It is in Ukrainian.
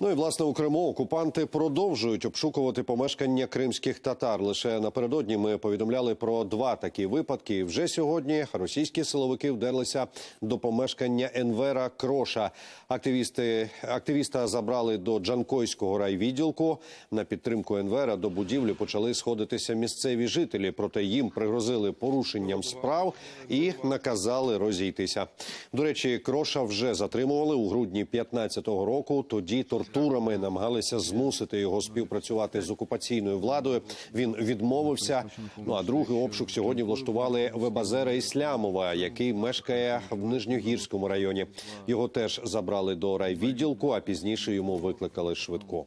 Ну і власне у Криму окупанти продовжують обшукувати помешкання кримських татар. Лише напередодні ми повідомляли про два такі випадки. Вже сьогодні російські силовики вдерлися до помешкання Енвера Кроша. Активісти активіста забрали до Джанкойського райвідділку. На підтримку Енвера до будівлі почали сходитися місцеві жителі. Проте їм пригрозили порушенням справ і наказали розійтися. До речі, Кроша вже затримували у грудні 15-го року. Тоді тортурами намагалися змусити його співпрацювати з окупаційною владою. Він відмовився. Ну а другий обшук сьогодні влаштували Вебазера Іслямова, який мешкає в Нижньогірському районі. Його теж забрали до райвідділку, а пізніше йому викликали швидку.